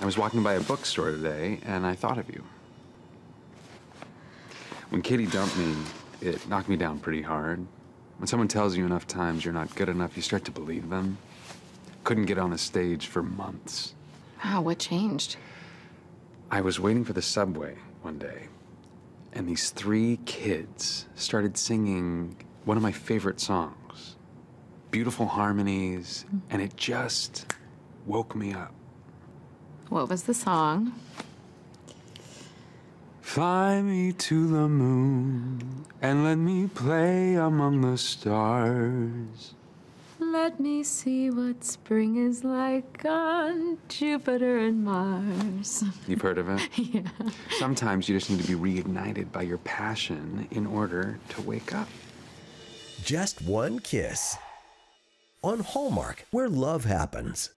I was walking by a bookstore today and I thought of you. When Katie dumped me, it knocked me down pretty hard. When someone tells you enough times you're not good enough, you start to believe them. Couldn't get on a stage for months. Wow, what changed? I was waiting for the subway one day, and these three kids started singing one of my favorite songs. Beautiful harmonies, mm. and it just woke me up. What was the song? Fly me to the moon and let me play among the stars. Let me see what spring is like on Jupiter and Mars. You've heard of it? yeah. Sometimes you just need to be reignited by your passion in order to wake up. Just one kiss. On Hallmark, where love happens.